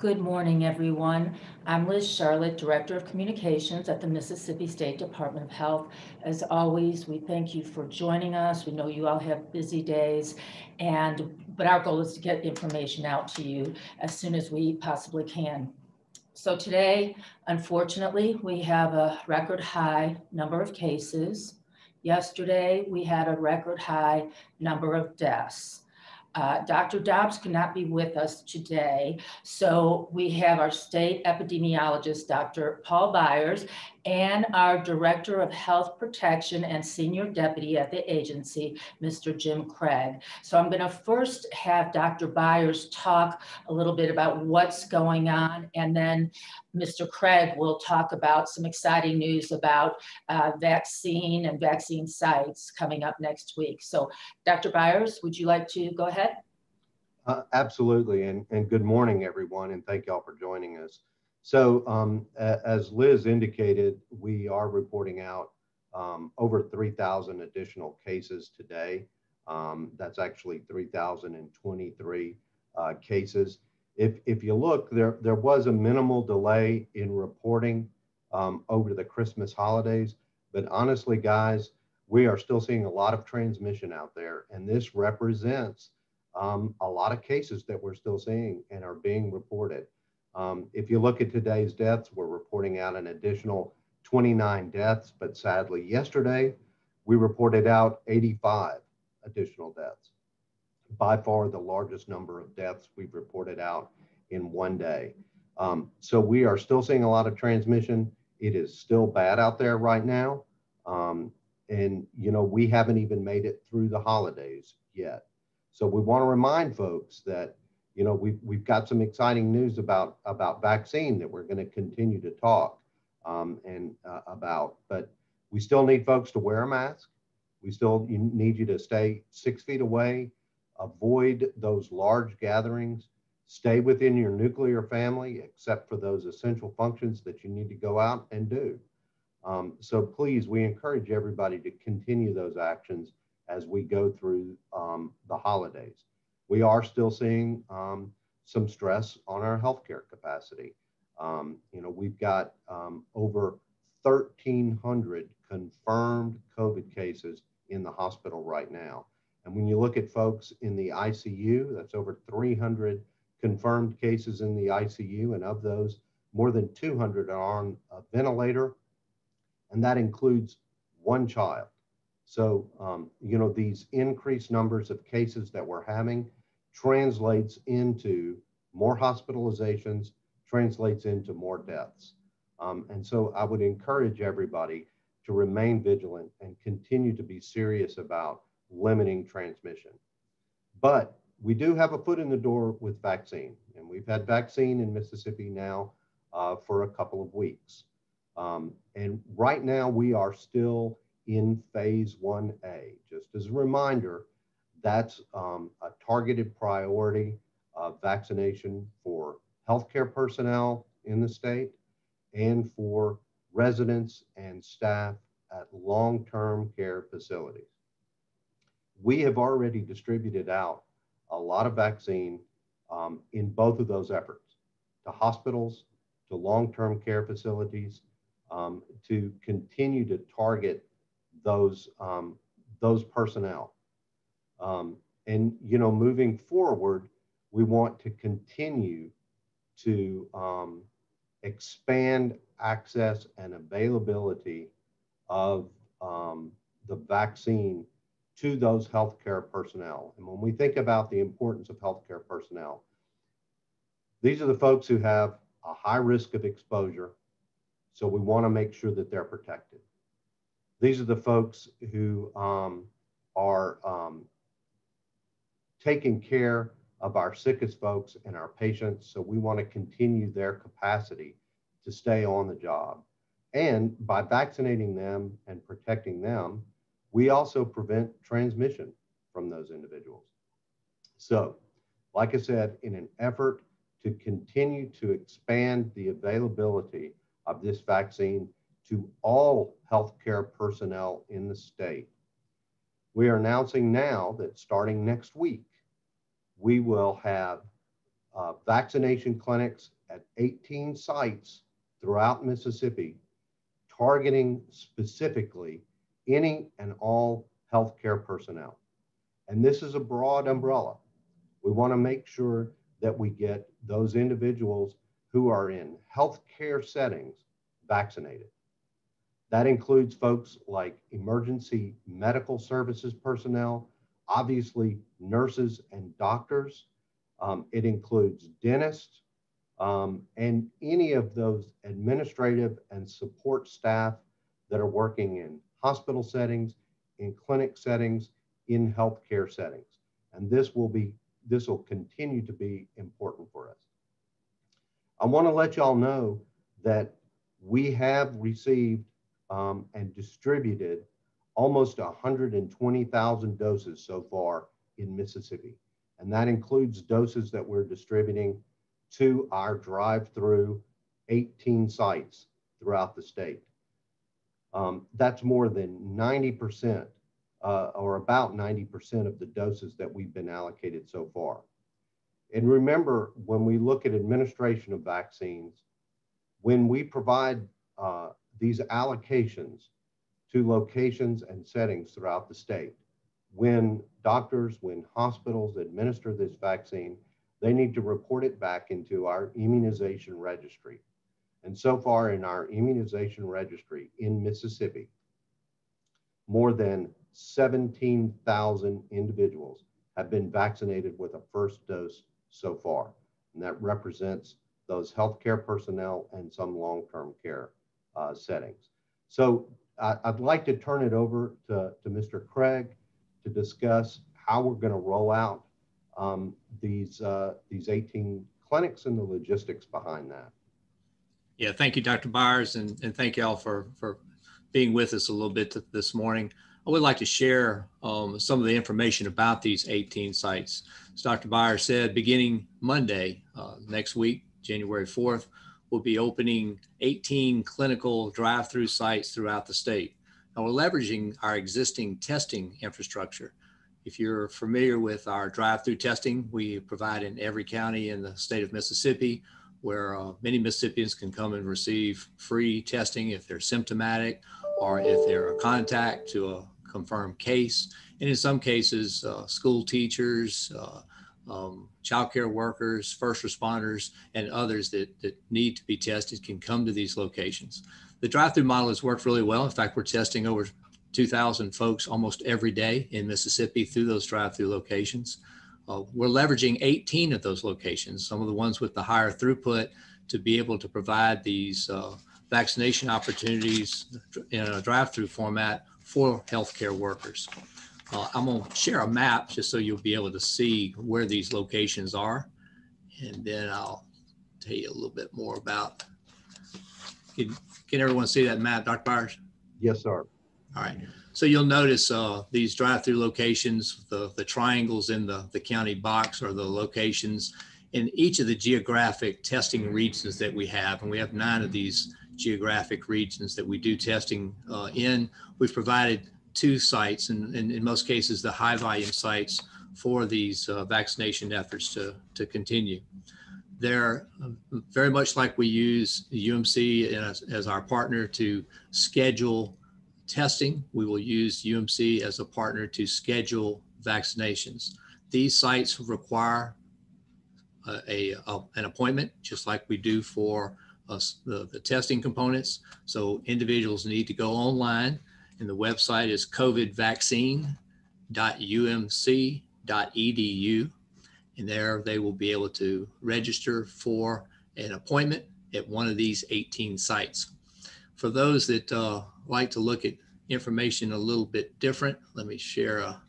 Good morning, everyone. I'm Liz Sharlot, Director of Communications at the Mississippi State Department of Health. As always, we thank you for joining us. We know you all have busy days, and but our goal is to get information out to you as soon as we possibly can. So today, unfortunately, we have a record high number of cases. Yesterday, we had a record high number of deaths. Uh, Dr. Dobbs cannot be with us today, so we have our state epidemiologist, Dr. Paul Byers, and our Director of Health Protection and Senior Deputy at the agency, Mr. Jim Craig. So I'm going to first have Dr. Byers talk a little bit about what's going on, and then Mr. Craig will talk about some exciting news about uh, vaccine and vaccine sites coming up next week. So, Dr. Byers, would you like to go ahead? Uh, absolutely, and, and good morning, everyone, and thank y'all for joining us. So um, as Liz indicated, we are reporting out um, over 3,000 additional cases today. Um, that's actually 3,023 uh, cases. If, if you look, there, there was a minimal delay in reporting um, over the Christmas holidays, but honestly, guys, we are still seeing a lot of transmission out there, and this represents um, a lot of cases that we're still seeing and are being reported. Um, if you look at today's deaths, we're reporting out an additional 29 deaths, but sadly, yesterday we reported out 85 additional deaths. By far the largest number of deaths we've reported out in one day. Um, so we are still seeing a lot of transmission. It is still bad out there right now. Um, and, you know, we haven't even made it through the holidays yet. So we want to remind folks that you know, we've, we've got some exciting news about, about vaccine that we're going to continue to talk um, and uh, about, but we still need folks to wear a mask. We still need you to stay six feet away, avoid those large gatherings, stay within your nuclear family, except for those essential functions that you need to go out and do. Um, so please, we encourage everybody to continue those actions as we go through um, the holidays we are still seeing um, some stress on our healthcare capacity. Um, you know, we've got um, over 1,300 confirmed COVID cases in the hospital right now. And when you look at folks in the ICU, that's over 300 confirmed cases in the ICU. And of those, more than 200 are on a ventilator. And that includes one child. So, um, you know, these increased numbers of cases that we're having translates into more hospitalizations, translates into more deaths. Um, and so I would encourage everybody to remain vigilant and continue to be serious about limiting transmission. But we do have a foot in the door with vaccine, and we've had vaccine in Mississippi now uh, for a couple of weeks. Um, and right now we are still in phase 1A. Just as a reminder, that's um, a targeted priority of vaccination for healthcare personnel in the state and for residents and staff at long-term care facilities. We have already distributed out a lot of vaccine um, in both of those efforts to hospitals, to long-term care facilities, um, to continue to target those, um, those personnel. Um, and, you know, moving forward, we want to continue to um, expand access and availability of um, the vaccine to those healthcare personnel. And when we think about the importance of healthcare personnel, these are the folks who have a high risk of exposure. So we want to make sure that they're protected. These are the folks who um, are um, taking care of our sickest folks and our patients. So we want to continue their capacity to stay on the job. And by vaccinating them and protecting them, we also prevent transmission from those individuals. So, like I said, in an effort to continue to expand the availability of this vaccine to all healthcare personnel in the state, we are announcing now that starting next week, we will have uh, vaccination clinics at 18 sites throughout Mississippi, targeting specifically any and all healthcare personnel. And this is a broad umbrella. We want to make sure that we get those individuals who are in healthcare settings vaccinated. That includes folks like emergency medical services personnel, obviously nurses and doctors. Um, it includes dentists um, and any of those administrative and support staff that are working in hospital settings, in clinic settings, in healthcare settings. And this will be, this will continue to be important for us. I want to let y'all know that we have received um, and distributed almost 120,000 doses so far in Mississippi. And that includes doses that we're distributing to our drive-through 18 sites throughout the state. Um, that's more than 90% uh, or about 90% of the doses that we've been allocated so far. And remember, when we look at administration of vaccines, when we provide uh, these allocations to locations and settings throughout the state, when doctors, when hospitals administer this vaccine, they need to report it back into our immunization registry. And so far in our immunization registry in Mississippi, more than 17,000 individuals have been vaccinated with a first dose so far. And that represents those healthcare personnel and some long-term care uh, settings. So I, would like to turn it over to, to Mr. Craig to discuss how we're going to roll out um, these, uh, these 18 clinics and the logistics behind that. Yeah, thank you, Dr. Byers, and, and thank you all for, for being with us a little bit this morning. I would like to share um, some of the information about these 18 sites. As Dr. Byers said, beginning Monday uh, next week, January 4th, we'll be opening 18 clinical drive-through sites throughout the state. And we're leveraging our existing testing infrastructure. If you're familiar with our drive-through testing, we provide in every county in the state of Mississippi where uh, many Mississippians can come and receive free testing if they're symptomatic or if they're a contact to a confirmed case. And in some cases, uh, school teachers, uh, um, childcare workers, first responders, and others that, that need to be tested can come to these locations. The drive-through model has worked really well. In fact, we're testing over 2,000 folks almost every day in Mississippi through those drive-through locations. Uh, we're leveraging 18 of those locations, some of the ones with the higher throughput, to be able to provide these uh, vaccination opportunities in a drive-through format for healthcare workers. Uh, I'm going to share a map just so you'll be able to see where these locations are. And then I'll tell you a little bit more about. Can, can everyone see that map, Dr. Byers? Yes, sir. All right. So you'll notice uh, these drive-through locations, the, the triangles in the, the county box are the locations in each of the geographic testing regions that we have. And we have nine of these geographic regions that we do testing uh, in. We've provided two sites, and, and, in most cases, the high volume sites for these uh, vaccination efforts to, to continue. They're uh, very much like we use UMC as, as our partner to schedule testing. We will use UMC as a partner to schedule vaccinations. These sites require a, a, a an appointment, just like we do for us, the, the testing components. So individuals need to go online and the website is covidvaccine.umc.edu. And there they will be able to register for an appointment at one of these 18 sites. For those that uh, like to look at information a little bit different, let me share a,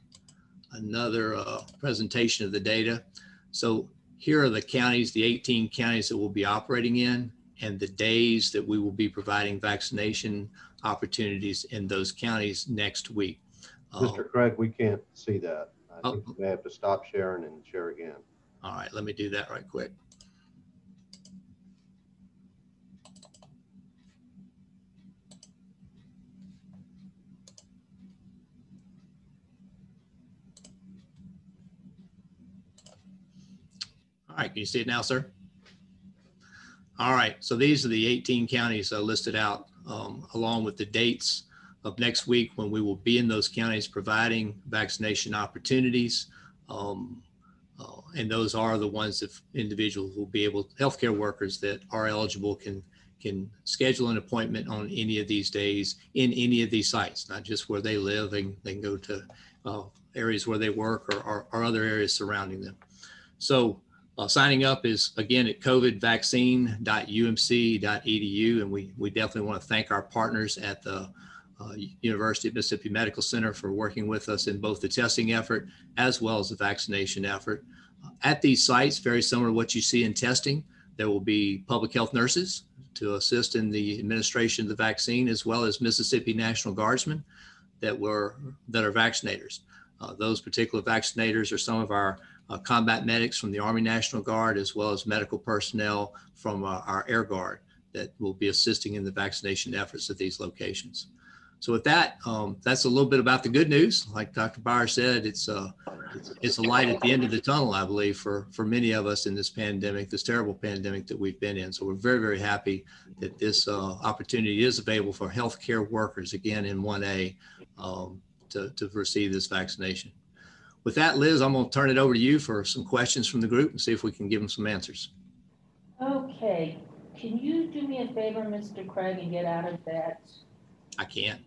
another uh, presentation of the data. So here are the counties, the 18 counties that we'll be operating in and the days that we will be providing vaccination opportunities in those counties next week. Mr. Uh, Craig, we can't see that. I Oh. think we may have to stop sharing and share again. All right, let me do that right quick. All right, can you see it now, sir? All right, so these are the 18 counties listed out um, along with the dates of next week when we will be in those counties providing vaccination opportunities. Um, uh, and those are the ones that individuals will be able, healthcare workers that are eligible can can schedule an appointment on any of these days in any of these sites, not just where they live. They, they can go to uh, areas where they work or, or, or other areas surrounding them. So uh, signing up is again at covidvaccine.umc.edu. And we, we definitely want to thank our partners at the uh, University of Mississippi Medical Center for working with us in both the testing effort as well as the vaccination effort. Uh, at these sites, very similar to what you see in testing, there will be public health nurses to assist in the administration of the vaccine, as well as Mississippi National Guardsmen that were that are vaccinators. Uh, those particular vaccinators are some of our uh, combat medics from the Army National Guard, as well as medical personnel from uh, our Air Guard that will be assisting in the vaccination efforts at these locations. So with that, um, that's a little bit about the good news. Like Dr. Byer said, it's a, uh, it's, a light at the end of the tunnel, I believe, for, for many of us in this pandemic, this terrible pandemic that we've been in. So we're very, very happy that this uh, opportunity is available for healthcare workers, again, in 1A, um, to, to receive this vaccination. With that, Liz, I'm going to turn it over to you for some questions from the group and see if we can give them some answers. Okay, can you do me a favor, Mr. Craig, and get out of that? I can.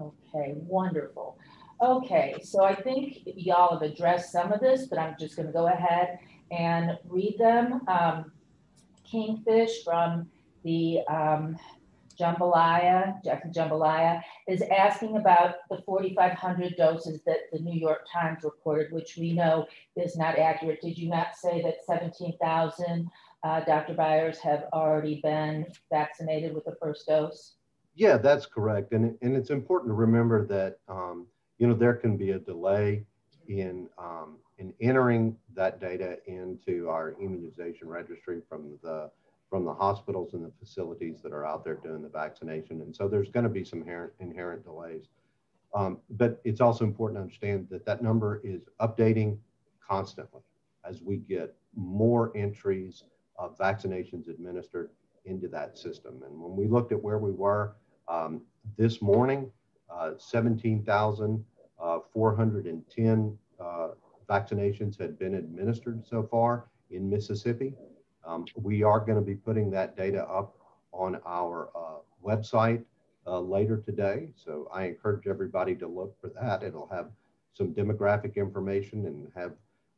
Okay, wonderful. Okay, so I think y'all have addressed some of this, but I'm just gonna go ahead and read them. Um, Kingfish from the, um, Jambalaya, Jackson Jambalaya, is asking about the forty-five hundred doses that the New York Times reported, which we know is not accurate. Did you not say that seventeen thousand, uh, Dr. Byers have already been vaccinated with the first dose? Yeah, that's correct. And, and it's important to remember that, um, you know, there can be a delay in, um, in entering that data into our immunization registry from the, from the hospitals and the facilities that are out there doing the vaccination. And so there's going to be some inherent, inherent delays. Um, but it's also important to understand that that number is updating constantly as we get more entries of vaccinations administered into that system. And when we looked at where we were um, this morning, uh, 17,410 uh, uh, vaccinations had been administered so far in Mississippi. Um, we are going to be putting that data up on our uh, website uh, later today. So I encourage everybody to look for that. It'll have some demographic information and have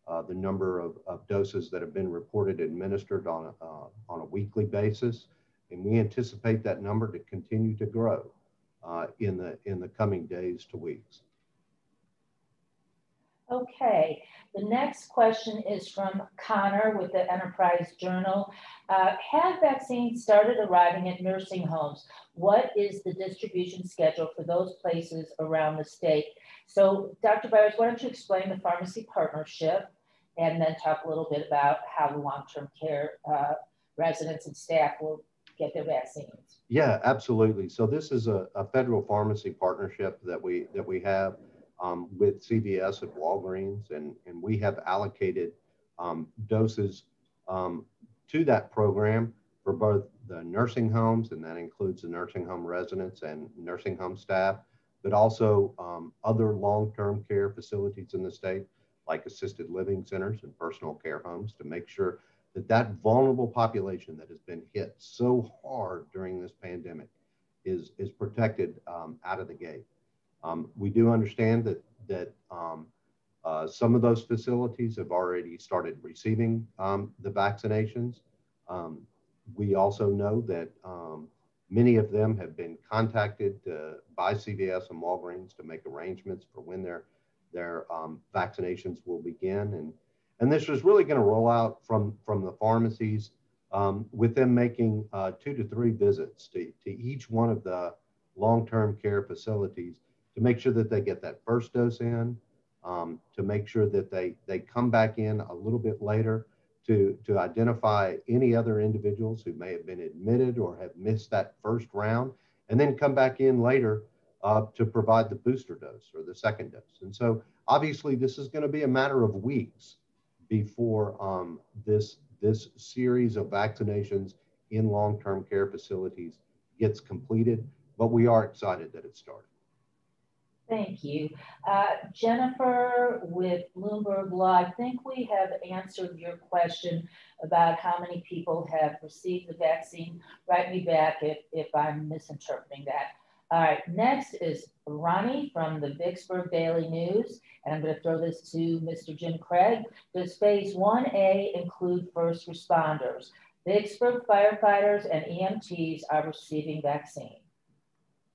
uh, the number of, of, doses that have been reported administered on a, uh, on a weekly basis. And we anticipate that number to continue to grow uh, in, the, in the coming days to weeks. Okay, the next question is from Connor with the Enterprise Journal. Uh, have vaccines started arriving at nursing homes? What is the distribution schedule for those places around the state? So Dr. Byers, why don't you explain the pharmacy partnership and then talk a little bit about how long-term care uh, residents and staff will get their vaccines. Yeah, absolutely. So this is a, a federal pharmacy partnership that we that we have um, with CVS and Walgreens, and and we have allocated um, doses um, to that program for both the nursing homes, and that includes the nursing home residents and nursing home staff, but also um, other long-term care facilities in the state, like assisted living centers and personal care homes, to make sure that that vulnerable population that has been hit so hard during this pandemic is, is protected um, out of the gate. Um, we do understand that, that um, uh, some of those facilities have already started receiving um, the vaccinations. Um, we also know that um, many of them have been contacted uh, by CVS and Walgreens to make arrangements for when their, their vaccinations will begin. And and this was really going to roll out from, from the pharmacies um, with them making uh, two to three visits to, to each one of the long-term care facilities to make sure that they get that first dose in, um, to make sure that they, they come back in a little bit later to, to identify any other individuals who may have been admitted or have missed that first round, and then come back in later uh, to provide the booster dose or the second dose. And so obviously this is going to be a matter of weeks before um, this this series of vaccinations in long-term care facilities gets completed. But we are excited that it started. Thank you. Uh, Jennifer with Bloomberg Law, I think we have answered your question about how many people have received the vaccine. Write me back if, if I'm misinterpreting that. All right, next is Ronnie from the Vicksburg Daily News, and I'm going to throw this to Mr. Jim Craig. Does phase 1A include first responders? Vicksburg firefighters and EMTs are receiving vaccine.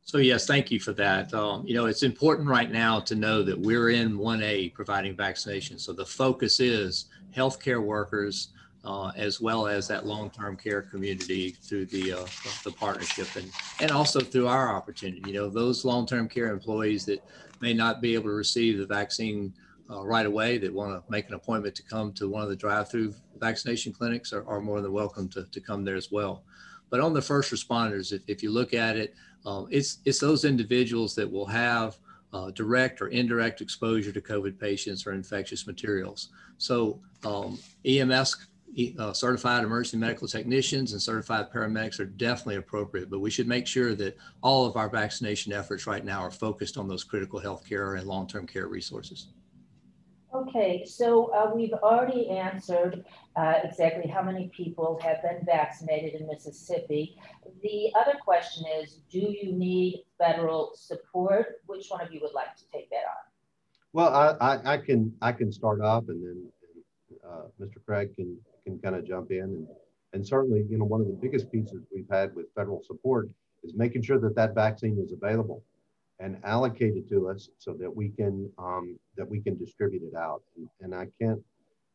So yes, thank you for that. Um, you know, it's important right now to know that we're in 1A providing vaccination. So the focus is healthcare workers uh, as well as that long-term care community through the uh, the partnership and and also through our opportunity. You know, those long-term care employees that may not be able to receive the vaccine uh, right away that want to make an appointment to come to one of the drive-through vaccination clinics are, are more than welcome to, to come there as well. But on the first responders, if, if you look at it, um, it's, it's those individuals that will have uh, direct or indirect exposure to COVID patients or infectious materials. So um, EMS uh, certified emergency medical technicians and certified paramedics are definitely appropriate, but we should make sure that all of our vaccination efforts right now are focused on those critical healthcare and long-term care resources. Okay, so uh, we've already answered uh, exactly how many people have been vaccinated in Mississippi. The other question is, do you need federal support? Which one of you would like to take that on? Well, I, I, I can I can start off, and then uh, Mr. Craig can can kind of jump in, and and certainly, you know, one of the biggest pieces we've had with federal support is making sure that that vaccine is available and allocated to us so that we can um, that we can distribute it out. And, and I can't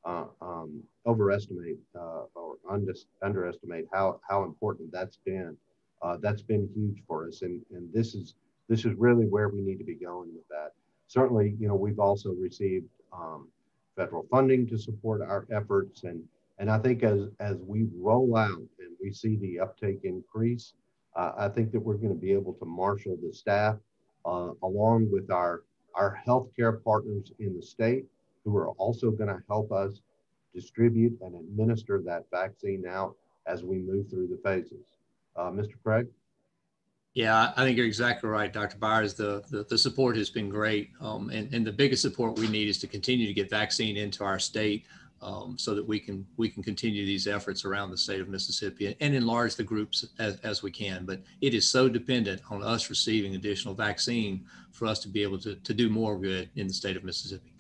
uh, um, overestimate uh, or under, underestimate how how important that's been. Uh, that's been huge for us, and and this is this is really where we need to be going with that. Certainly, you know, we've also received um, federal funding to support our efforts, and and I think as as we roll out and we see the uptake increase, uh, I think that we're going to be able to marshal the staff uh, along with our, our healthcare partners in the state who are also going to help us distribute and administer that vaccine out as we move through the phases. Uh, Mr. Craig? Yeah, I think you're exactly right, Dr. Byers. The, the, the support has been great. Um, and, and the biggest support we need is to continue to get vaccine into our state um, so that we can we can continue these efforts around the state of Mississippi and, enlarge the groups as, as we can. But it is so dependent on us receiving additional vaccine for us to be able to, to do more good in the state of Mississippi.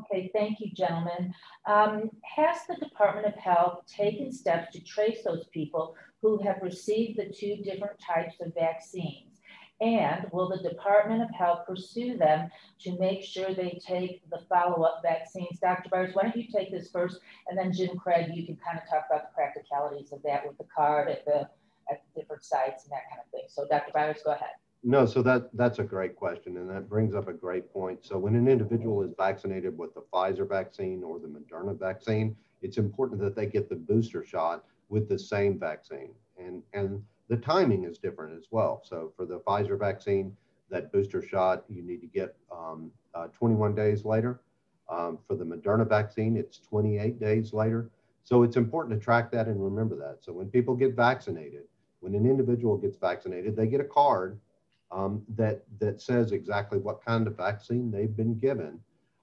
Okay, thank you, gentlemen. Um, has the Department of Health taken steps to trace those people who have received the two different types of vaccines? And will the Department of Health pursue them to make sure they take the follow-up vaccines? Dr. Byers, why don't you take this first, and then Jim Craig, you can kind of talk about the practicalities of that with the card at the at the different sites and that kind of thing. So, Dr. Byers, go ahead. No, so that that's a great question, and that brings up a great point. So, when an individual is vaccinated with the Pfizer vaccine or the Moderna vaccine, it's important that they get the booster shot with the same vaccine, and and the timing is different as well. So for the Pfizer vaccine, that booster shot you need to get um, uh, 21 days later. Um, for the Moderna vaccine, it's 28 days later. So it's important to track that and remember that. So when people get vaccinated, when an individual gets vaccinated, they get a card um, that that says exactly what kind of vaccine they've been given.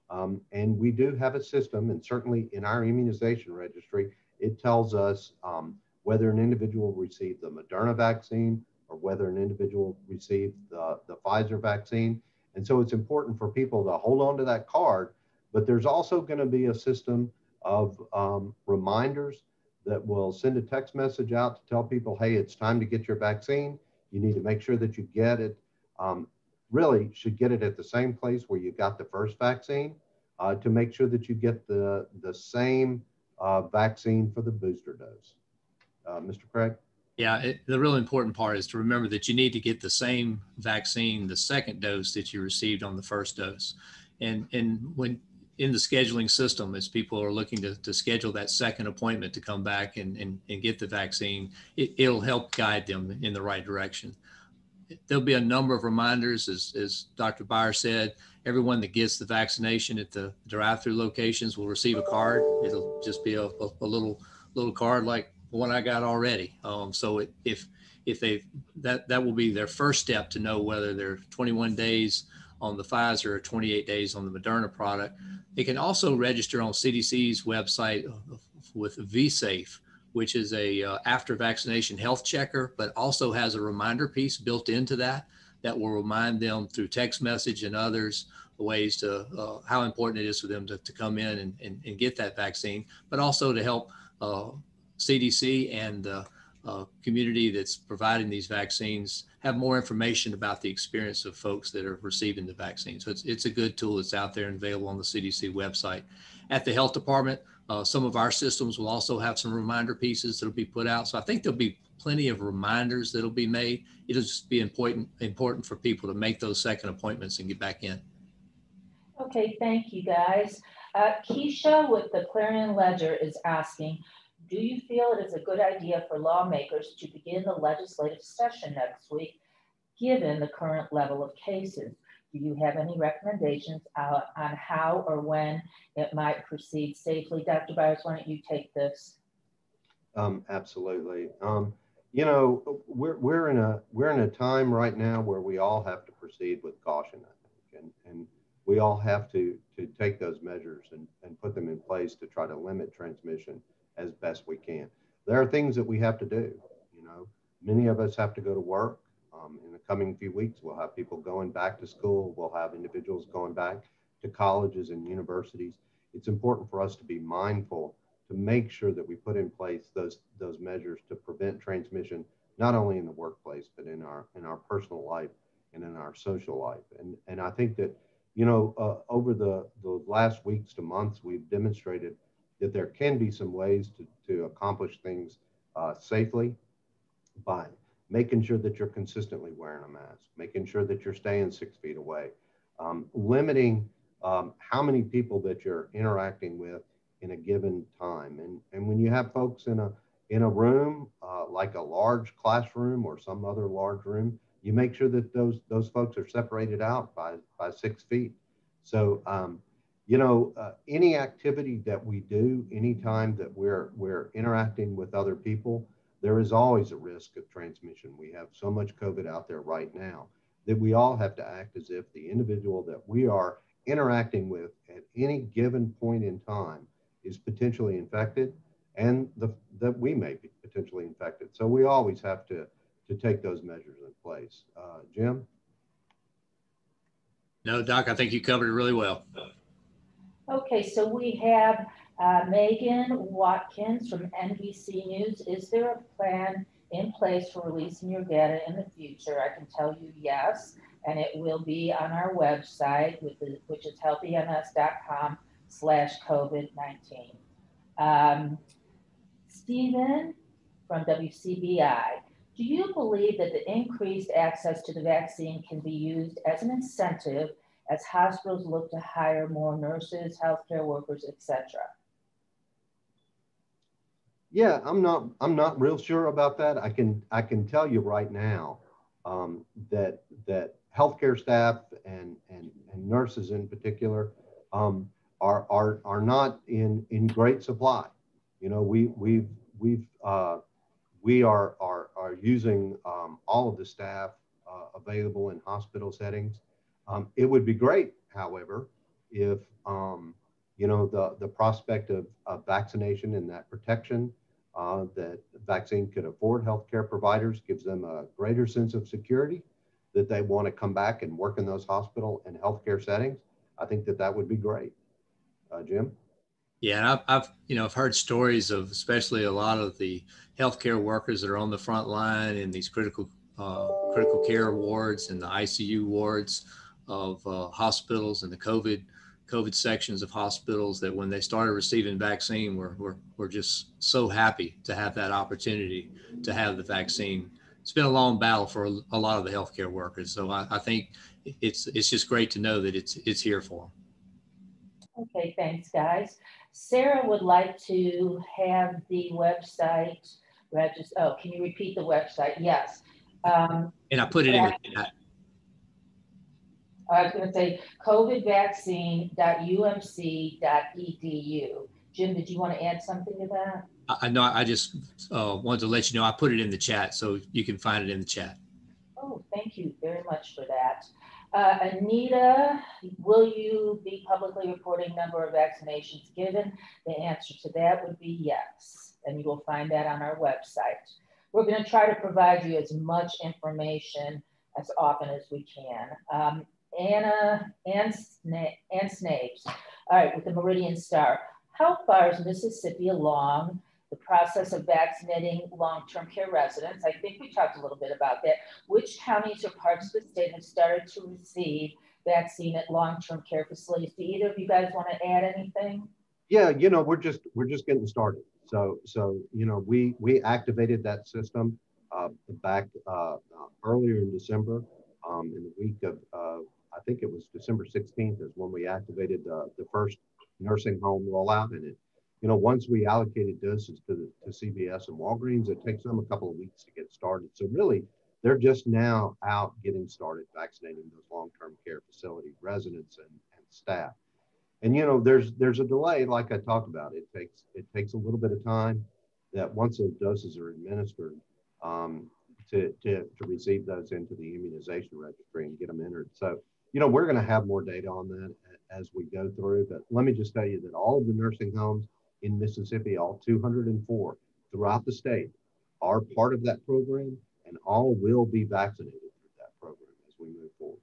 Um, and we do have a system, and certainly in our immunization registry, it tells us um, whether an individual received the Moderna vaccine or whether an individual received the, the Pfizer vaccine. And so it's important for people to hold on to that card, but there's also going to be a system of um, reminders that will send a text message out to tell people, hey, it's time to get your vaccine. You need to make sure that you get it. Um, really should get it at the same place where you got the first vaccine uh, to make sure that you get the, the same uh, vaccine for the booster dose. Uh, Mr. Craig? Yeah, it, the really important part is to remember that you need to get the same vaccine, the second dose that you received on the first dose. And, and when in the scheduling system, as people are looking to, to schedule that second appointment to come back and, and, and get the vaccine, it, it'll help guide them in the right direction. there'll be a number of reminders, as, as Dr. Byer said. Everyone that gets the vaccination at the drive-through locations will receive a card. It'll just be a, a, a little little card like one I got already. Um, so it, if if they that that will be their first step to know whether they're 21 days on the Pfizer or 28 days on the Moderna product. They can also register on CDC's website with VSafe, which is a uh, after vaccination health checker, but also has a reminder piece built into that that will remind them through text message and others the ways to uh, how important it is for them to, to come in and, and, and get that vaccine, but also to help uh, CDC and the uh, community that's providing these vaccines have more information about the experience of folks that are receiving the vaccine. So it's, it's a good tool that's out there and available on the CDC website. At the health department, uh, some of our systems will also have some reminder pieces that'll be put out. So I think there'll be plenty of reminders that'll be made. It'll just be important important for people to make those second appointments and get back in. Okay, thank you guys. Uh, Keisha with the Clarion Ledger is asking, do you feel it is a good idea for lawmakers to begin the legislative session next week, given the current level of cases? Do you have any recommendations uh, on how or when it might proceed safely? Dr. Byers, why don't you take this? Um, absolutely. Um, you know, we're, we're in a we're in a time right now where we all have to proceed with caution, I think, and, and we all have to to take those measures and, and put them in place to try to limit transmission as best we can. There are things that we have to do. You know, many of us have to go to work. Um, in the coming few weeks, we'll have people going back to school. We'll have individuals going back to colleges and universities. It's important for us to be mindful to make sure that we put in place those those measures to prevent transmission, not only in the workplace but in our in our personal life and in our social life. And and I think that you know uh, over the the last weeks to months, we've demonstrated that there can be some ways to, to accomplish things uh, safely by making sure that you're consistently wearing a mask, making sure that you're staying six feet away, um, limiting um, how many people that you're interacting with in a given time. And, and when you have folks in a, in a room, uh, like a large classroom or some other large room, you make sure that those, those folks are separated out by, by six feet. So um, you know, uh, any activity that we do, anytime that we're we're interacting with other people, there is always a risk of transmission. We have so much COVID out there right now that we all have to act as if the individual that we are interacting with at any given point in time is potentially infected and the, that we may be potentially infected. So we always have to, to take those measures in place. Uh, Jim? No, Doc, I think you covered it really well. Okay, so we have uh, Megan Watkins from NBC News. Is there a plan in place for releasing your data in the future? I can tell you yes, and it will be on our website, which is healthyms.com slash COVID-19. Um, Stephen from WCBI, do you believe that the increased access to the vaccine can be used as an incentive as hospitals look to hire more nurses, healthcare workers, etc. Yeah, I'm not I'm not real sure about that. I can I can tell you right now um, that that healthcare staff and and, and nurses in particular um, are are are not in in great supply. You know, we we've we've uh, we are are are using um, all of the staff uh, available in hospital settings. Um, it would be great, however, if um, you know the the prospect of, of vaccination and that protection uh, that vaccine could afford healthcare providers gives them a greater sense of security that they want to come back and work in those hospital and healthcare settings. I think that that would be great. Uh, Jim. Yeah, I've, I've, you know I've heard stories of especially a lot of the healthcare workers that are on the front line in these critical uh, critical care wards and the ICU wards of uh, hospitals and the COVID COVID sections of hospitals that when they started receiving vaccine, we're, we're, we're just so happy to have that opportunity to have the vaccine. It's been a long battle for a, a lot of the healthcare workers. So I, I, think it's, it's just great to know that it's, it's here for them. Okay, thanks guys. Sarah would like to have the website register. Oh, can you repeat the website? Yes Um, And I put it in, the chat. I was gonna say covidvaccine.umc.edu. Jim, did you want to add something to that? I, I know, I just uh, wanted to let you know, I put it in the chat, so you can find it in the chat. Oh, thank you very much for that. Uh, Anita, will you be publicly reporting number of vaccinations given? The answer to that would be yes, and you will find that on our website. We're going to try to provide you as much information as often as we can. Um, Anna, Ann, Sna- Ann Snapes, all right, with the Meridian Star. How far is Mississippi along the process of vaccinating long-term care residents? I think we talked a little bit about that. Which counties or parts of the state have started to receive vaccine at long-term care facilities? Do either of you guys want to add anything? Yeah, you know, we're just, we're just getting started. So, so, you know, we, we activated that system uh, back uh, earlier in December, um, in the week of, uh, I think it was December 16th is when we activated uh, the first nursing home rollout. And it, you know, once we allocated doses to, the, to CVS and Walgreens, it takes them a couple of weeks to get started. So really, they're just now out getting started vaccinating those long-term care facility residents and, and staff and you know there's there's a delay like i talked about it takes it takes a little bit of time that once those doses are administered um, to, to, to receive those into the immunization registry and get them entered so you know we're going to have more data on that as we go through but let me just tell you that all of the nursing homes in mississippi all 204 throughout the state are part of that program and all will be vaccinated through that program as we move forward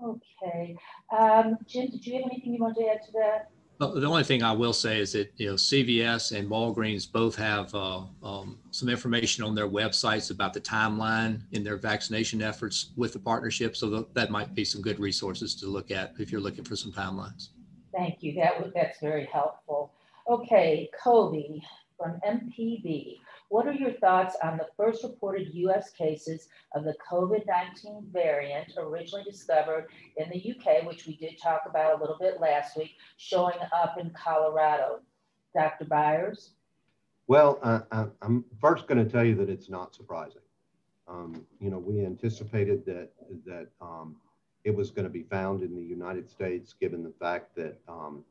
Okay. Um, Jim, did you have anything you want to add to that? The only thing I will say is that, you know, CVS and Walgreens both have uh, um, some information on their websites about the timeline in their vaccination efforts with the partnership. So tha- that might be some good resources to look at if you're looking for some timelines. Thank you. That that's very helpful. Okay, Kobe from MPB. What are your thoughts on the first reported US cases of the COVID-19 variant originally discovered in the UK, which we did talk about a little bit last week, showing up in Colorado? Dr. Byers? Well, uh, I- I'm first going to tell you that it's not surprising. Um, you know, we anticipated that that um, it was going to be found in the United States, given the fact that um,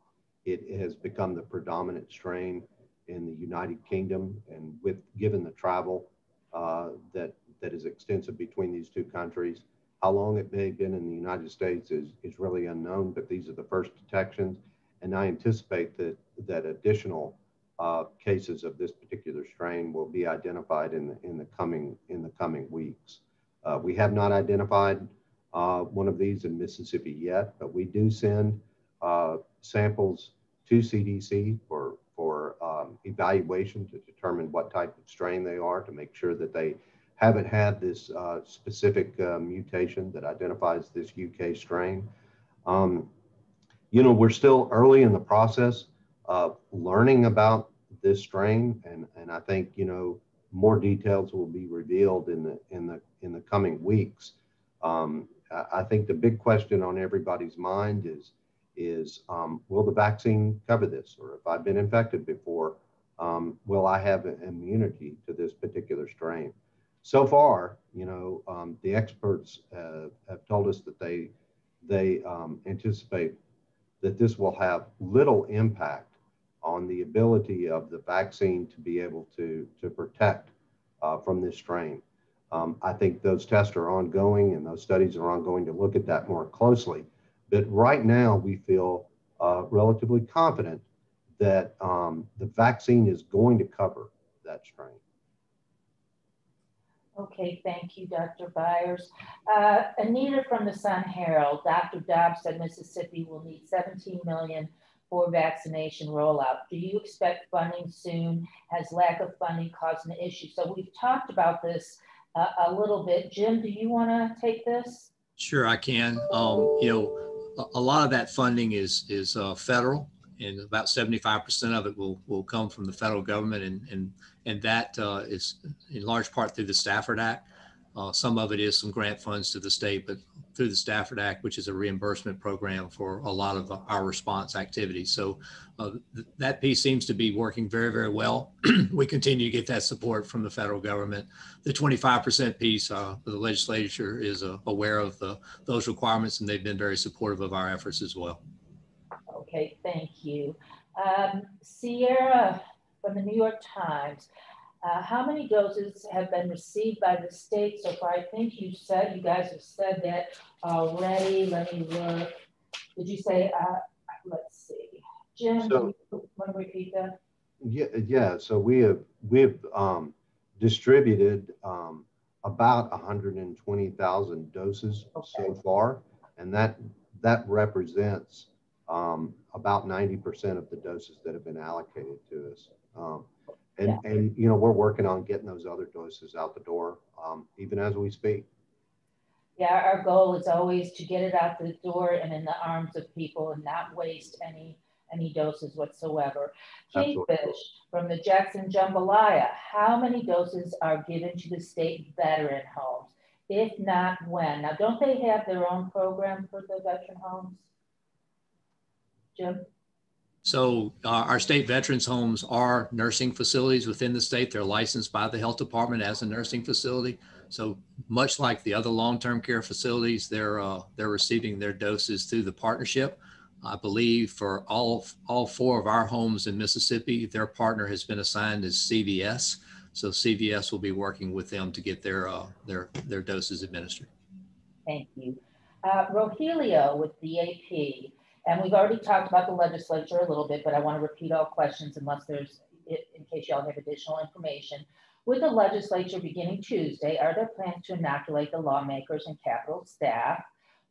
it has become the predominant strain in the United Kingdom, and with given the travel uh, that that is extensive between these two countries. How long it may have been in the United States is is really unknown, but these are the first detections, and I anticipate that that additional uh, cases of this particular strain will be identified in the, in the coming in the coming weeks. Uh, we have not identified uh, one of these in Mississippi yet, but we do send uh, samples to CDC for evaluation to determine what type of strain they are to make sure that they haven't had this uh, specific uh, mutation that identifies this UK strain. Um, you know, we're still early in the process of learning about this strain, and and I think you know more details will be revealed in the in the in the coming weeks. Um, I, think the big question on everybody's mind is is um, will the vaccine cover this, or if I've been infected before, um, will I have immunity to this particular strain? So far, you know, um, the experts uh, have told us that they they um, anticipate that this will have little impact on the ability of the vaccine to be able to, to protect uh, from this strain. Um, I think those tests are ongoing and those studies are ongoing to look at that more closely. But right now, we feel uh, relatively confident that um, the vaccine is going to cover that strain. Okay, thank you, Dr. Byers. Uh, Anita from the Sun Herald, Dr. Dobbs said Mississippi will need 17 million for vaccination rollout. Do you expect funding soon? Has lack of funding caused an issue? So we've talked about this uh, a little bit. Jim, do you want to take this? Sure, I can. Um, you know, a, a lot of that funding is is uh, federal, and about 75% of it will will come from the federal government, and and and that uh, is in large part through the Stafford Act. Uh, some of it is some grant funds to the state, but through the Stafford Act, which is a reimbursement program for a lot of our response activities. So uh, th- that piece seems to be working very, very well. we continue to get that support from the federal government. The 25% piece, uh, the legislature is uh, aware of the, those requirements and they've been very supportive of our efforts as well. Okay, thank you. Um, Sierra from the New York Times. Uh, how many doses have been received by the state so far? I think you said, you guys have said that already. Let me look. Did you say, uh, let's see. Jim, So- want to repeat that? Yeah, yeah. So we have we have um, distributed um, about 120,000 doses so far, and that that represents um, about 90% of the doses that have been allocated to us. Um, and and you know we're working on getting those other doses out the door um, even as we speak. Yeah, our goal is always to get it out the door and in the arms of people and not waste any any doses whatsoever. Kate Absolutely. Fish from the Jackson Jambalaya, how many doses are given to the state veteran homes? If not, when? Now, don't they have their own program for the veteran homes? Jim? So uh, our state veterans homes are nursing facilities within the state. They're licensed by the health department as a nursing facility. So much like the other long-term care facilities, they're uh, they're receiving their doses through the partnership. I believe for all all four of our homes in Mississippi, their partner has been assigned as CVS. So CVS will be working with them to get their uh, their their doses administered. Thank you. Uh, Rogelio with the AP, and we've already talked about the legislature a little bit, but I want to repeat all questions unless there's, in case y'all have additional information. With the legislature beginning Tuesday, are there plans to inoculate the lawmakers and Capitol staff?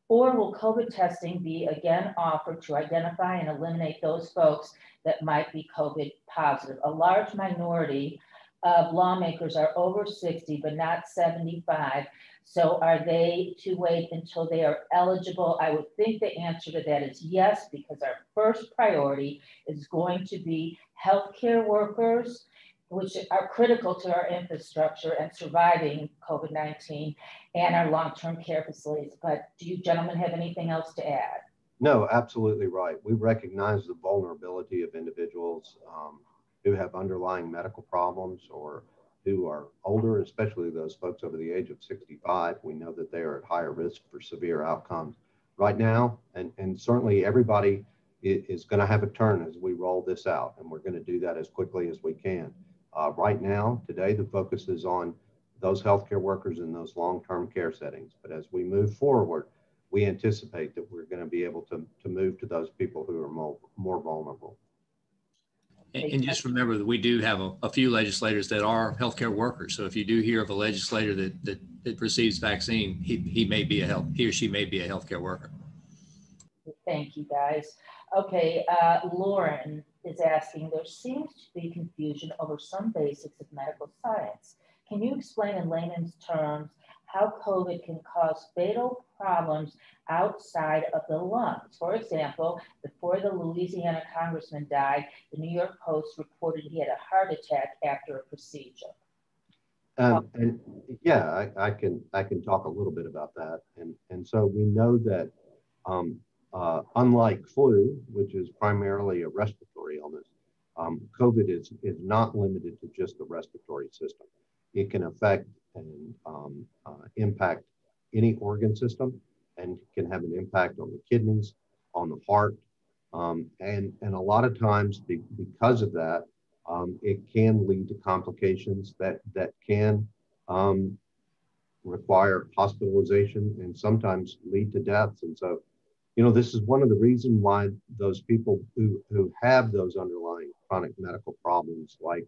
Or will COVID testing be again offered to identify and eliminate those folks that might be COVID positive? A large minority of lawmakers are over 60, but not 75. So are they to wait until they are eligible? I would think the answer to that is yes, because our first priority is going to be healthcare workers, which are critical to our infrastructure and surviving COVID-19 and our long-term care facilities. But do you gentlemen have anything else to add? No, absolutely right. We recognize the vulnerability of individuals um, who have underlying medical problems or who are older, especially those folks over the age of 65. We know that they are at higher risk for severe outcomes right now. And, and certainly everybody is going to have a turn as we roll this out, and we're going to do that as quickly as we can. Uh, right now, today, the focus is on those healthcare workers in those long-term care settings. But as we move forward, we anticipate that we're going to be able to, to move to those people who are more, more vulnerable. And, and just remember that we do have a, a few legislators that are healthcare workers. So if you do hear of a legislator that, that, that receives vaccine, he, he may be a health, he or she may be a healthcare worker. Thank you, guys. Okay, uh, Lauren is asking, there seems to be confusion over some basics of medical science. Can you explain in layman's terms how COVID can cause fatal problems outside of the lungs? For example, before the Louisiana congressman died, the New York Post reported he had a heart attack after a procedure. Um, and yeah, I, I can I can talk a little bit about that. And and so we know that um, uh, unlike flu, which is primarily a respiratory illness, um, COVID is is not limited to just the respiratory system. It can affect and um, uh, impact any organ system, and can have an impact on the kidneys, on the heart, um, and and a lot of times be, because of that, um, it can lead to complications that that can um, require hospitalization and sometimes lead to deaths. And so, you know, this is one of the reasons why those people who who have those underlying chronic medical problems like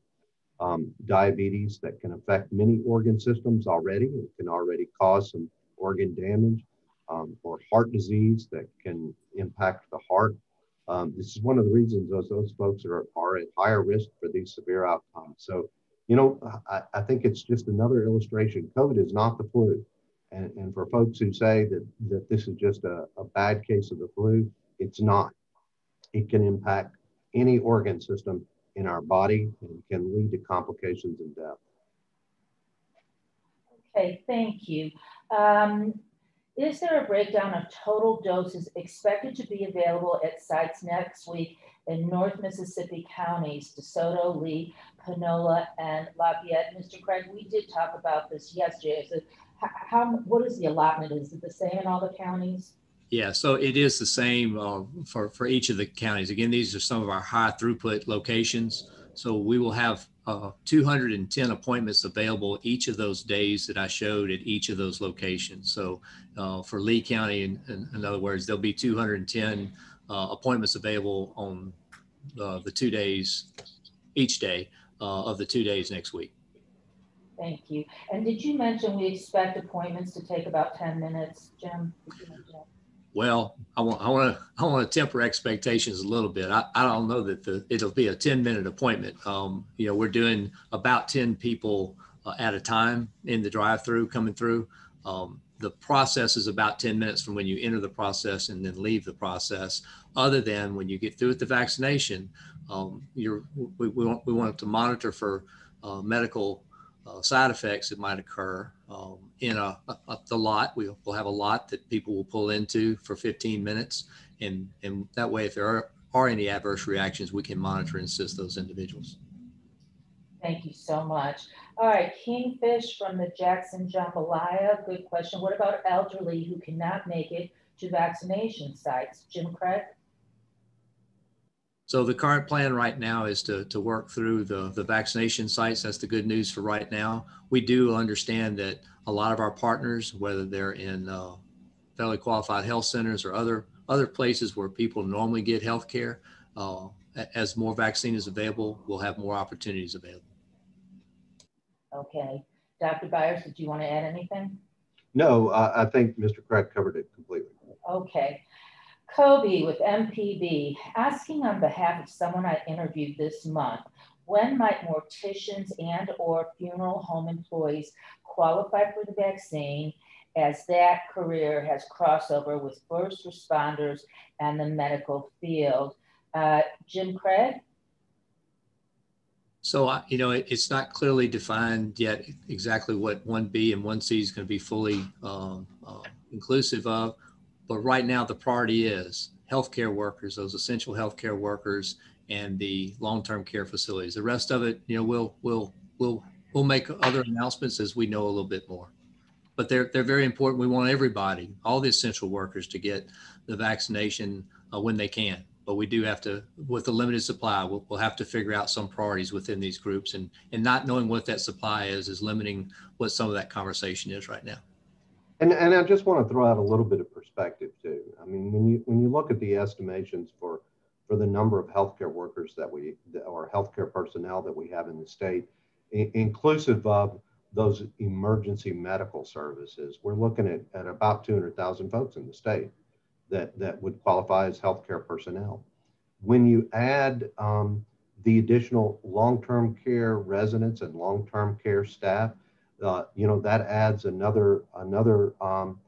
um, diabetes that can affect many organ systems already, it can already cause some organ damage, um, or heart disease that can impact the heart. Um, this is one of the reasons those, those folks are, are at higher risk for these severe outcomes. So, you know, I, I think it's just another illustration. COVID is not the flu. And, and for folks who say that, that this is just a, a bad case of the flu, it's not. It can impact any organ system in our body and can lead to complications and death. Okay, thank you. Um, Is there a breakdown of total doses expected to be available at sites next week in North Mississippi counties, DeSoto, Lee, Panola, and Lafayette? Mr. Craig, we did talk about this yesterday. It, how, what is the allotment? Is it the same in all the counties? Yeah, so it is the same uh, for, for each of the counties. Again, these are some of our high throughput locations. So we will have uh, 210 appointments available each of those days that I showed at each of those locations. So uh, for Lee County, in, in, in other words, there'll be 210 uh, appointments available on uh, the two days, each day uh, of the two days next week. Thank you. And did you mention we expect appointments to take about 10 minutes, Jim? Well, I want, I want to, I want to temper expectations a little bit. I, I don't know that the, it'll be a 10 minute appointment. Um, you know, we're doing about 10 people uh, at a time in the drive through coming through. Um, the process is about 10 minutes from when you enter the process and then leave the process. Other than when you get through with the vaccination, um, you're, we, we want, we want to monitor for uh, medical uh, side effects that might occur um, in a, a, the lot. We'll, we'll have a lot that people will pull into for 15 minutes. And, and that way, if there are, are any adverse reactions, we can monitor and assist those individuals. Thank you so much. All right, Kingfish from the Jackson Jambalaya, good question. What about elderly who cannot make it to vaccination sites? Jim Craig? So the current plan right now is to, to work through the, the vaccination sites. That's the good news for right now. We do understand that a lot of our partners, whether they're in uh, federally qualified health centers or other, other places where people normally get health care, uh, as more vaccine is available, we'll have more opportunities available. Okay. Dr. Byers, did you want to add anything? No, I, I think Mr. Craig covered it completely. Okay. Kobe with MPB, asking on behalf of someone I interviewed this month, when might morticians and or funeral home employees qualify for the vaccine as that career has crossover with first responders and the medical field? Uh, Jim Craig? So, you know, it, it's not clearly defined yet exactly what 1B and 1C is going to be fully um, uh, inclusive of. But right now, the priority is healthcare workers, those essential healthcare workers, and the long-term care facilities. The rest of it, you know, we'll we'll we'll we'll make other announcements as we know a little bit more. But they're they're very important. We want everybody, all the essential workers, to get the vaccination uh, when they can. But we do have to, with the limited supply, we'll, we'll have to figure out some priorities within these groups, and and not knowing what that supply is is limiting what some of that conversation is right now. And, and I just want to throw out a little bit of perspective too. I mean, when you when you look at the estimations for for the number of healthcare workers that we or healthcare personnel that we have in the state, i- inclusive of those emergency medical services, we're looking at, at about 200,000 folks in the state that that would qualify as healthcare personnel. When you add um, the additional long-term care residents and long-term care staff, uh, you know, that adds another, another um,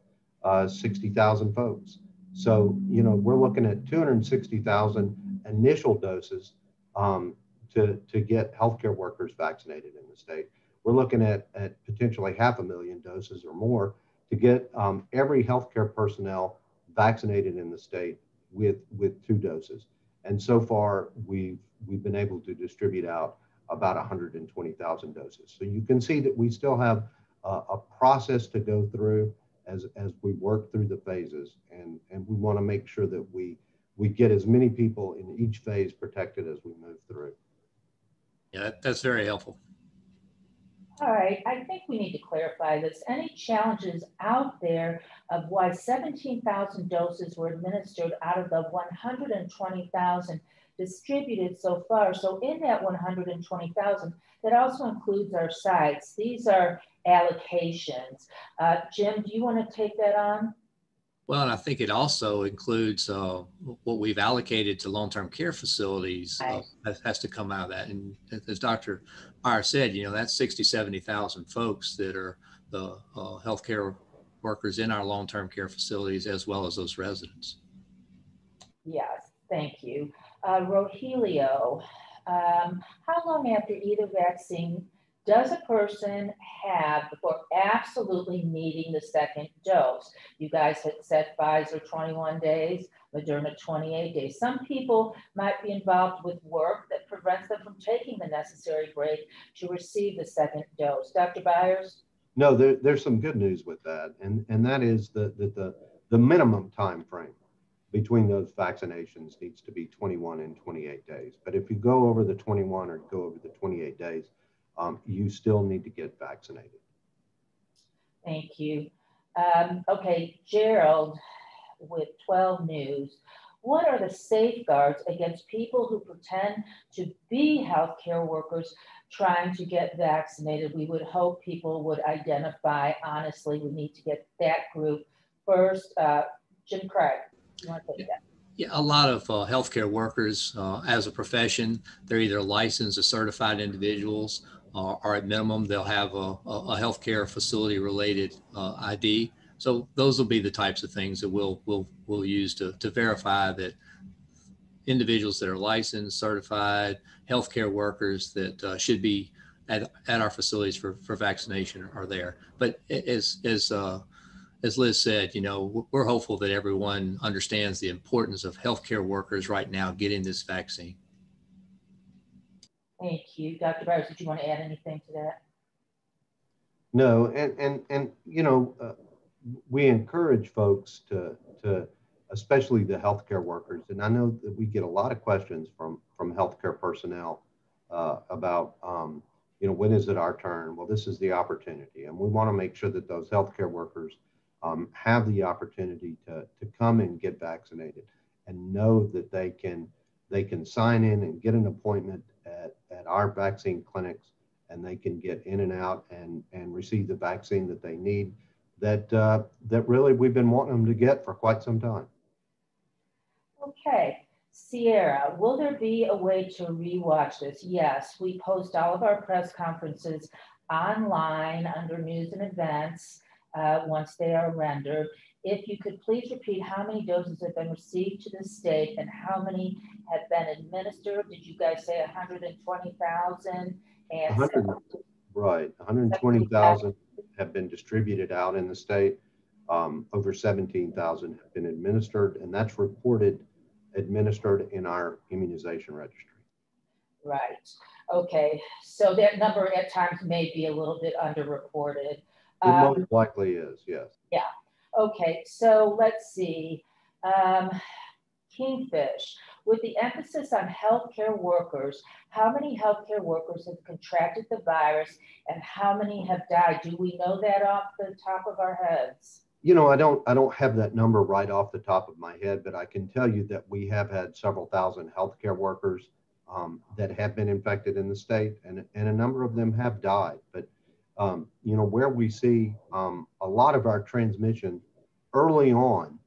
uh, 60,000 folks. So, you know, we're looking at 260,000 initial doses um, to, to get healthcare workers vaccinated in the state. We're looking at, at potentially half a million doses or more to get um, every healthcare personnel vaccinated in the state with, with two doses. And so far, we've, we've been able to distribute out about 120,000 doses. So you can see that we still have uh, a process to go through as, as we work through the phases. And, and we want to make sure that we, we get as many people in each phase protected as we move through. Yeah, that, that's very helpful. All right, I think we need to clarify this. Any challenges out there of why 17,000 doses were administered out of the 120,000 distributed so far? So in that 120,000, that also includes our sites. These are allocations. Uh, Jim, do you want to take that on? Well, and I think it also includes uh, what we've allocated to long-term care facilities uh, Right. has, has to come out of that. And as Dr. Meyer said, you know, that's 60, 70,000 folks that are the uh, healthcare workers in our long-term care facilities as well as those residents. Yes, thank you. Uh, Rogelio, um, how long after either vaccine does a person have before absolutely needing the second dose? You guys had said Pfizer 21 days, Moderna 28 days. Some people might be involved with work that prevents them from taking the necessary break to receive the second dose. Dr. Byers? No, there, there's some good news with that, and, and that is that the, the, the minimum time frame between those vaccinations needs to be 21 and 28 days. But if you go over the 21 or go over the 28 days, um, you still need to get vaccinated. Thank you. Um, okay, Gerald with 12 News. What are the safeguards against people who pretend to be healthcare workers trying to get vaccinated? We would hope people would identify honestly. We need to get that group first. Uh, Jim Craig, you want to take that? Yeah, a lot of uh, healthcare workers uh, as a profession, they're either licensed or certified individuals, uh, or at minimum, they'll have a, a healthcare facility related uh, ID. So those will be the types of things that we'll, we'll, we'll use to, to verify that individuals that are licensed, certified, healthcare workers that uh, should be at, at our facilities for, for vaccination are there. But as, as, uh, as Liz said, you know, we're hopeful that everyone understands the importance of healthcare workers right now getting this vaccine. Thank you. Dr. Byers, did you want to add anything to that? No, and, and, and you know, uh, we encourage folks to, to, especially the healthcare workers, and I know that we get a lot of questions from, from healthcare personnel uh, about, um, you know, when is it our turn? Well, this is the opportunity, and we want to make sure that those healthcare workers um, have the opportunity to, to come and get vaccinated and know that they can they can sign in and get an appointment at, at our vaccine clinics and they can get in and out and, and receive the vaccine that they need that uh, that really we've been wanting them to get for quite some time. Okay, Sierra, will there be a way to rewatch this? Yes, we post all of our press conferences online under news and events uh, once they are rendered. If you could please repeat how many doses have been received to the state and how many have been administered? Did you guys say 120,000? And 100, right, 120,000 have been distributed out in the state. Um, over 17,000 have been administered, and that's reported administered in our immunization registry. Right. Okay. So that number at times may be a little bit underreported. It um, most likely is, yes. Yeah. Okay. So let's see. Um, Kingfish, with the emphasis on healthcare workers, how many healthcare workers have contracted the virus and how many have died? Do we know that off the top of our heads? You know, I don't I don't have that number right off the top of my head, but I can tell you that we have had several thousand healthcare workers um, that have been infected in the state, and, and a number of them have died. But um, you know, where we see um, a lot of our transmission early on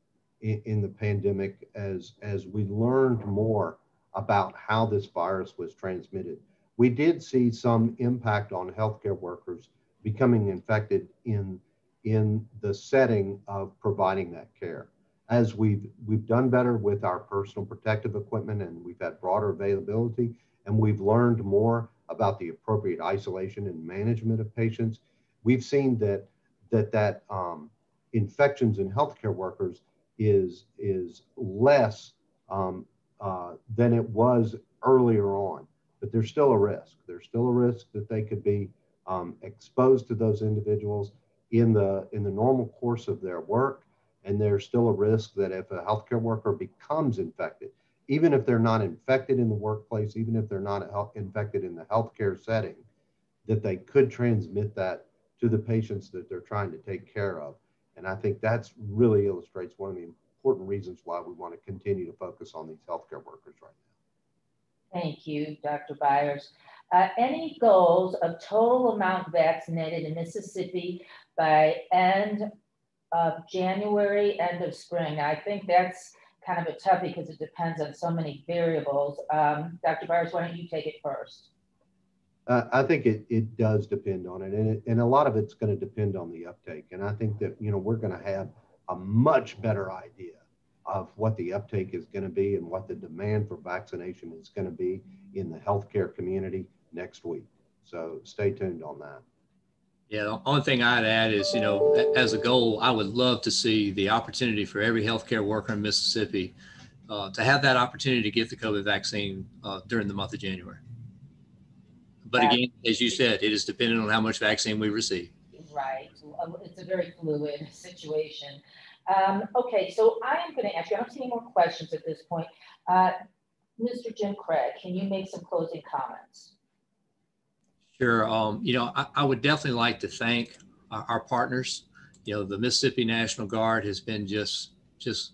in, in the pandemic as, as we learned more about how this virus was transmitted. We did see some impact on healthcare workers becoming infected in, in the setting of providing that care. As we've, we've done better with our personal protective equipment and we've had broader availability and we've learned more about the appropriate isolation and management of patients, we've seen that that, that um, infections in healthcare workers is is less um, uh, than it was earlier on. But there's still a risk. There's still a risk that they could be um, exposed to those individuals in the in the normal course of their work, and there's still a risk that if a healthcare worker becomes infected, even if they're not infected in the workplace, even if they're not infected in the healthcare setting, that they could transmit that to the patients that they're trying to take care of. And I think that's really illustrates one of the important reasons why we want to continue to focus on these healthcare workers right now. Thank you, Dr. Byers. Uh, any goals of total amount vaccinated in Mississippi by end of January, end of spring? I think that's kind of a tough because it depends on so many variables. Um, Dr. Byers, why don't you take it first? Uh, I think it, it does depend on it and, it, and a lot of it's going to depend on the uptake. And I think that, you know, we're going to have a much better idea of what the uptake is going to be and what the demand for vaccination is going to be in the healthcare community next week. So stay tuned on that. Yeah, the only thing I'd add is, you know, as a goal, I would love to see the opportunity for every healthcare worker in Mississippi uh, to have that opportunity to get the COVID vaccine uh, during the month of January. But again, as you said, it is dependent on how much vaccine we receive. Right, it's a very fluid situation. Um, okay, so I am gonna ask you, I don't see any more questions at this point. Uh, Mr. Jim Craig, can you make some closing comments? Sure. Um, you know, I, I would definitely like to thank our, our partners. You know, the Mississippi National Guard has been just, just,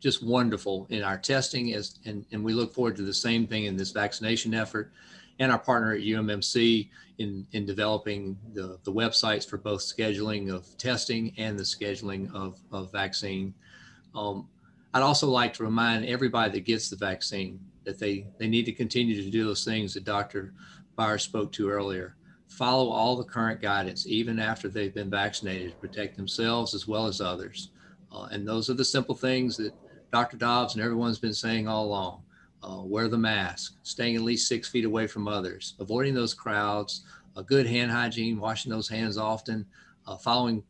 just wonderful in our testing as, and, and we look forward to the same thing in this vaccination effort. And our partner at UMMC in, in developing the, the websites for both scheduling of testing and the scheduling of, of vaccine. Um, I'd also like to remind everybody that gets the vaccine that they, they need to continue to do those things that Dr. Byers spoke to earlier. Follow all the current guidance, even after they've been vaccinated, to protect themselves as well as others. Uh, and those are the simple things that Dr. Dobbs and everyone's been saying all along. Uh, wear the mask, staying at least six feet away from others, avoiding those crowds, a good hand hygiene, washing those hands often, uh, following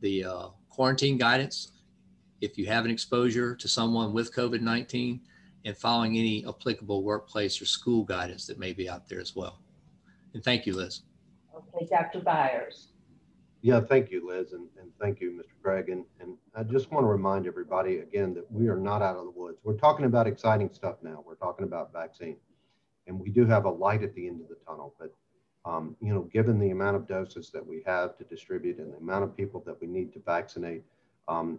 the uh, quarantine guidance if you have an exposure to someone with COVID 19, and following any applicable workplace or school guidance that may be out there as well. And thank you, Liz. Okay, Dr. Byers. Yeah, thank you, Liz, and, and thank you, Mr. Craig. And, and I just want to remind everybody again that we are not out of the woods. We're talking about exciting stuff now. We're talking about vaccine. And we do have a light at the end of the tunnel. But, um, you know, given the amount of doses that we have to distribute and the amount of people that we need to vaccinate, um,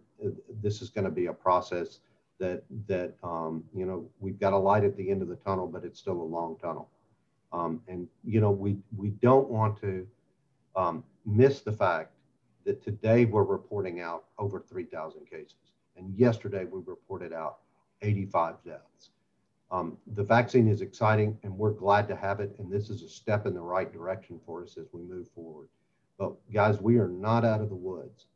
this is going to be a process that, that um, you know, we've got a light at the end of the tunnel, but it's still a long tunnel. Um, and, you know, we, we don't want to um, miss the fact that today we're reporting out over 3,000 cases. And yesterday we reported out 85 deaths. Um, the vaccine is exciting and we're glad to have it. And this is a step in the right direction for us as we move forward. But guys, we are not out of the woods.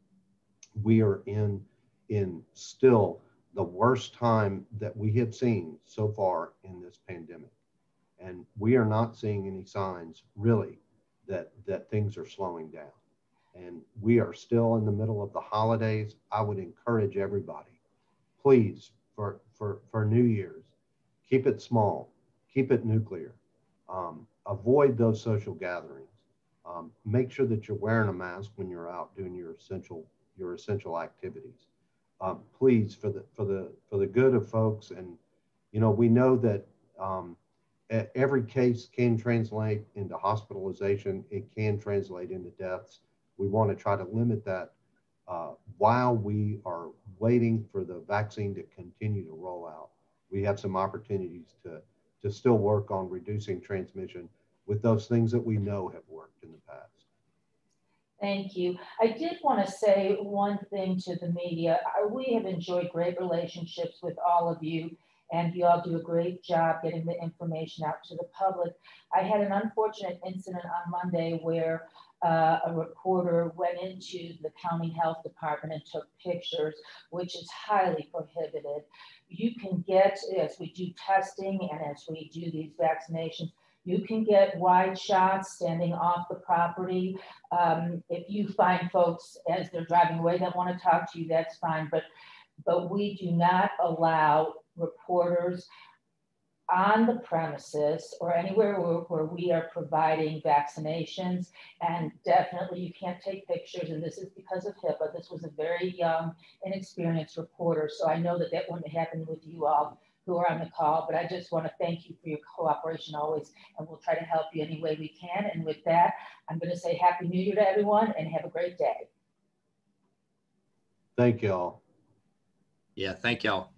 We are in, in still the worst time that we have seen so far in this pandemic. And we are not seeing any signs really that that things are slowing down. And we are still in the middle of the holidays. I would encourage everybody, please, for for for New Year's, keep it small, keep it nuclear. Um, avoid those social gatherings. Um, make sure that you're wearing a mask when you're out doing your essential your essential activities. Um, please, for the for the for the good of folks, and you know we know that um, every case can translate into hospitalization. It can translate into deaths. We want to try to limit that uh, while we are waiting for the vaccine to continue to roll out. We have some opportunities to, to still work on reducing transmission with those things that we know have worked in the past. Thank you. I did want to say one thing to the media. We have enjoyed great relationships with all of you and you all do a great job getting the information out to the public. I had an unfortunate incident on Monday where uh, a reporter went into the county health department and took pictures, which is highly prohibited. You can get, as we do testing and as we do these vaccinations, you can get wide shots standing off the property. Um, if you find folks as they're driving away that want to talk to you, that's fine. But but we do not allow reporters on the premises or anywhere where, where, we are providing vaccinations. And definitely you can't take pictures. And this is because of HIPAA. This was a very young, inexperienced reporter. So I know that that wouldn't happen with you all who are on the call, but I just want to thank you for your cooperation always. And we'll try to help you any way we can. And with that, I'm going to say Happy New Year to everyone and have a great day. Thank you all. Yeah, thank y'all.